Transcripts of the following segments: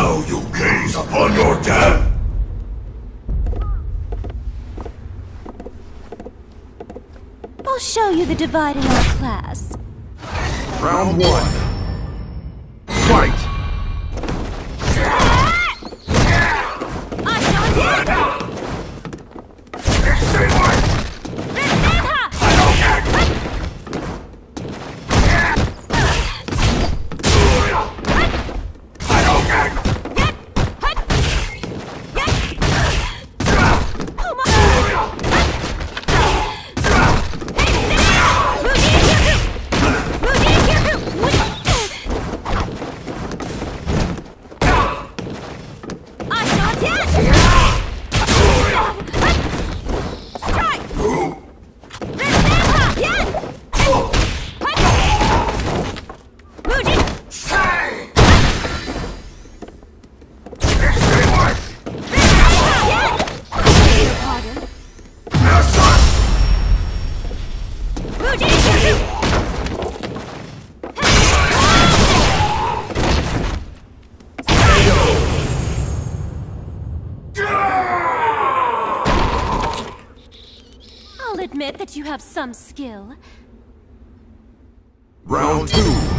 Now you gaze upon your death! I'll show you the divide in our class. Round one. Fight! I'll admit that you have some skill. Round two.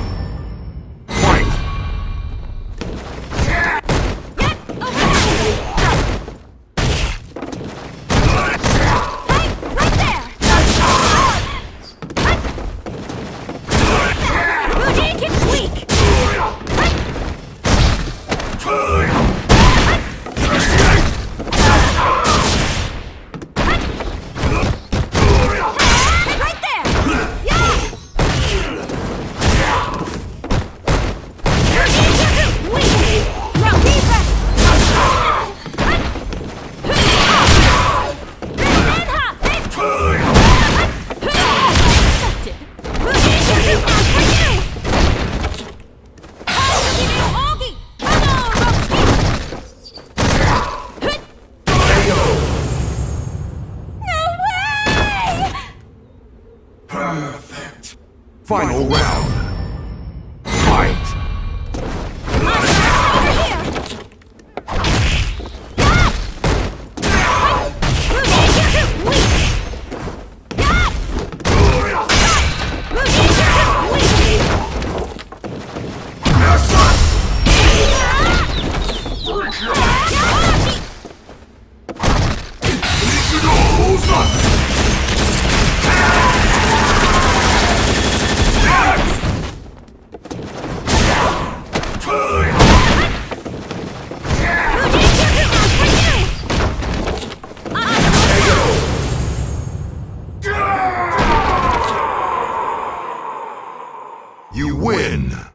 Perfect. Final round. Win!